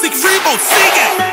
music reboot, sing it.